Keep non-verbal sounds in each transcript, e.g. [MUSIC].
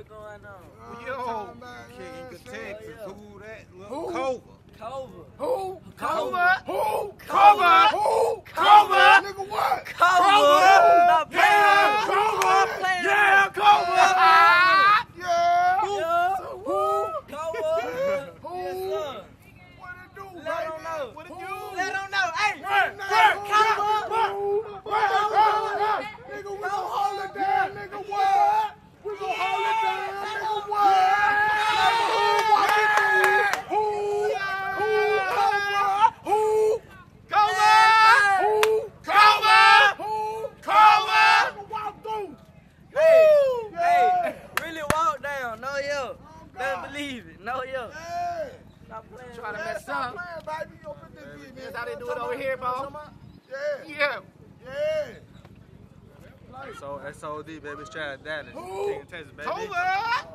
going on? Yo. No, yo. Yeah. Stop playing. Try to Man, mess stop up. playing, baby. You this bitch, That's how they do it over here, bro. Yeah. Yeah. Yeah. So SOD, baby, straight out Dallas. Who? Texas, baby. Cova.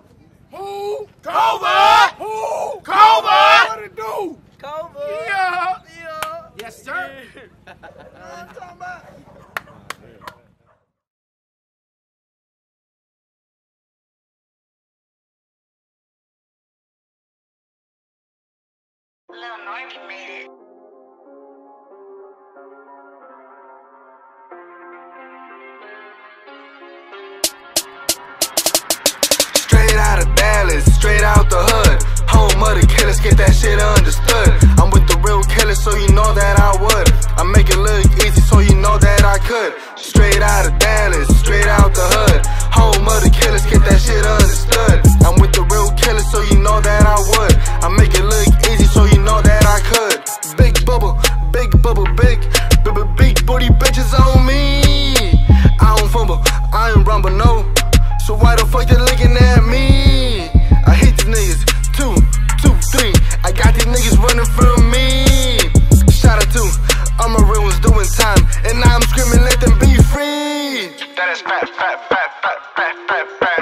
Who? Cova. Who? Cova. What it do? Cova. Yeah. Yeah. Yes, sir. [LAUGHS] What I'm talking about? Lil Norby made it. Straight out of Dallas, straight out the hood. Home of the killers, get that shit understood. I'm with the real killers, so you know that I would. I make it look easy, so you know that I could. Straight out of Dallas, straight out the hood. Home of the killers, get that shit understood. I'm with the real killers, so you know that I would. I make it look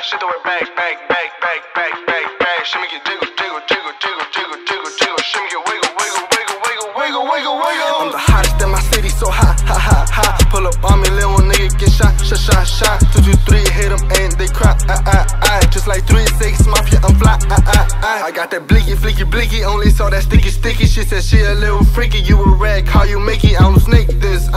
Shit do it back, back, back, back, back, back, back. Get jiggle, jiggle, jiggle, jiggle, jiggle, jiggle, jiggle. Wiggle, wiggle, wiggle, wiggle, wiggle, wiggle, wiggle. I'm the hottest in my city, so hot, hot, hot, hot. Pull up on me, little nigga, get shot, shot, shot, shot. Two, two, three, hit 'em and they cry. Ah, ah, ah. Just like three, six, mafia, I'm fly. Ah, ah, ah. I got that blicky, flicky, blicky. Only saw that sticky, sticky. She said she a little freaky. You a rat, call you Mickey. I don't snake this,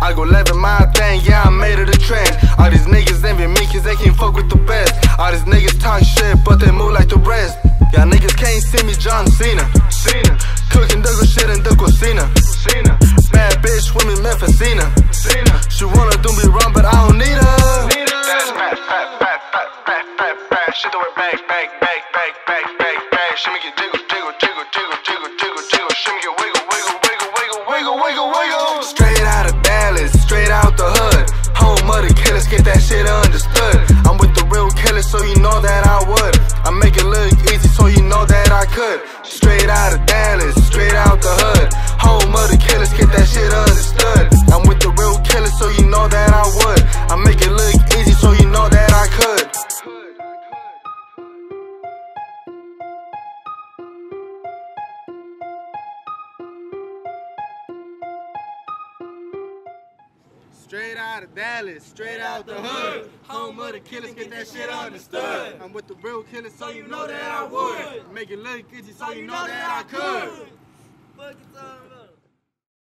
I go living my thing, yeah, I made it a trend. All these niggas envy me cause they can't fuck with the best. All these niggas talk shit, but they move like the rest. Y'all niggas can't see me, John Cena. Cena. Cooking double shit in the cocina. Cena. Bad bitch with me, Memphis-Cena. Cena. Shit understood. Straight out of Dallas, straight out the hood. Home of the killers, get that shit understood. I'm with the real killers, so you know that I would. Make it look easy, so you know that I could. Fuck you talking about?